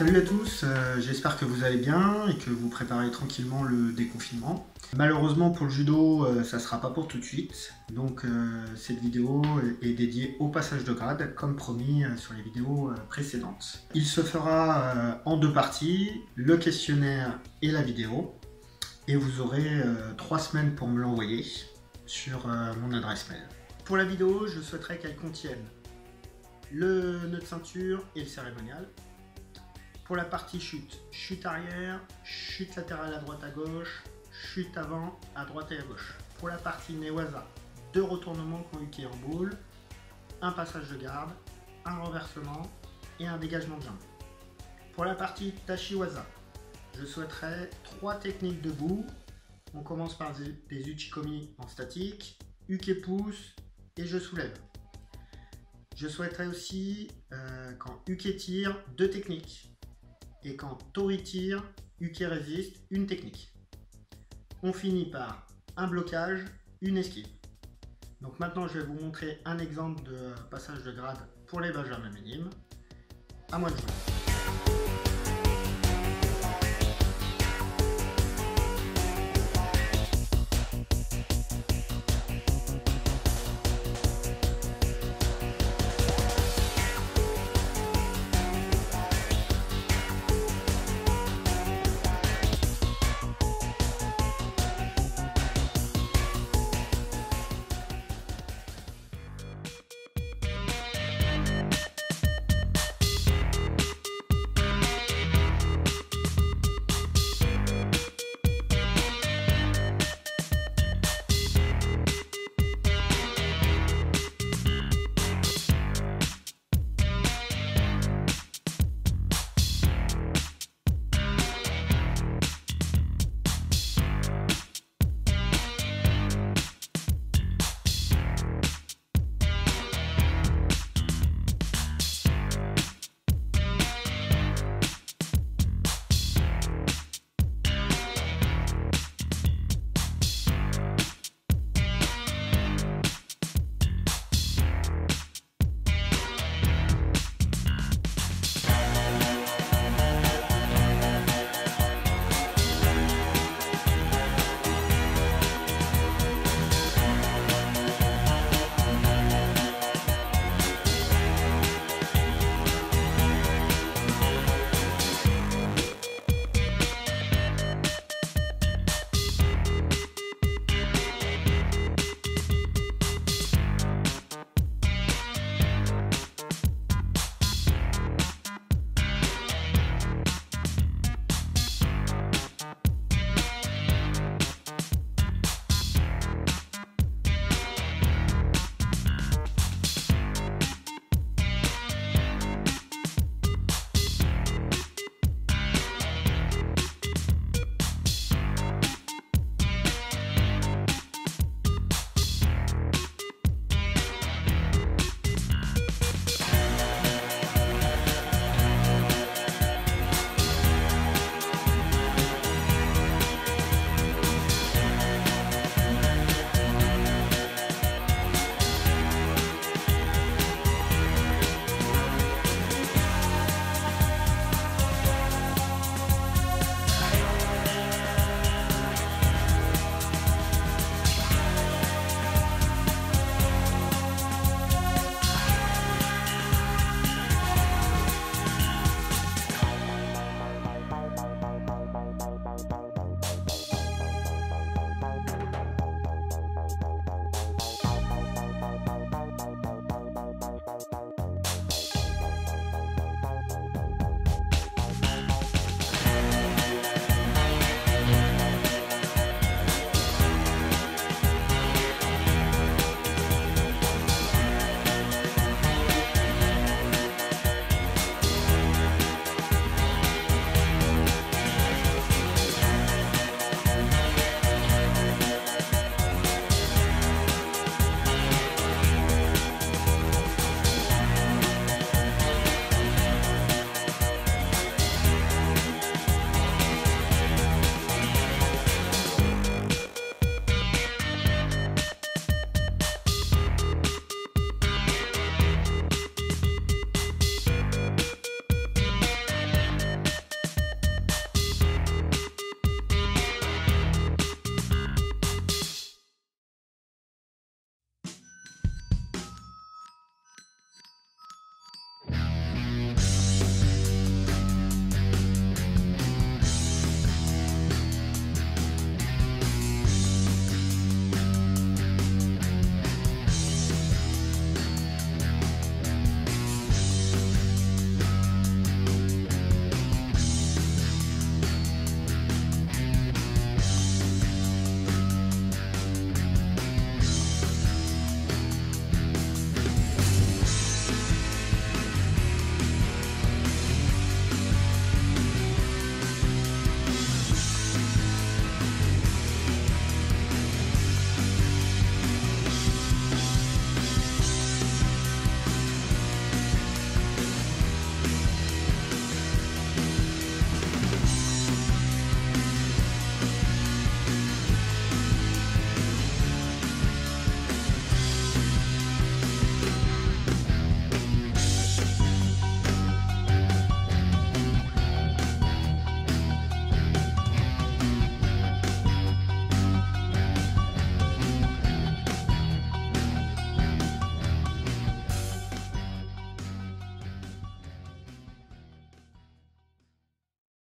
Salut à tous, euh, j'espère que vous allez bien et que vous préparez tranquillement le déconfinement. Malheureusement pour le judo, euh, ça sera pas pour tout de suite. Donc euh, cette vidéo est dédiée au passage de grade, comme promis euh, sur les vidéos précédentes. Il se fera en deux parties, le questionnaire et la vidéo. Et vous aurez trois semaines pour me l'envoyer sur mon adresse mail. Pour la vidéo, je souhaiterais qu'elle contienne le nœud de ceinture et le cérémonial. Pour la partie chute, chute arrière, chute latérale à droite à gauche, chute avant à droite et à gauche. Pour la partie Newaza, deux retournements conjugués en boule, un passage de garde, un renversement et un dégagement de jambe. Pour la partie Tashiwaza, je souhaiterais trois techniques debout. On commence par des, uchikomi en statique, uke pousse et je soulève. Je souhaiterais aussi, euh, quand uke tire, deux techniques et quand Tori tire, Uke résiste, une technique. On finit par un blocage, une esquive. Donc maintenant je vais vous montrer un exemple de passage de grade pour les benjamins minimes. À moi de jouer.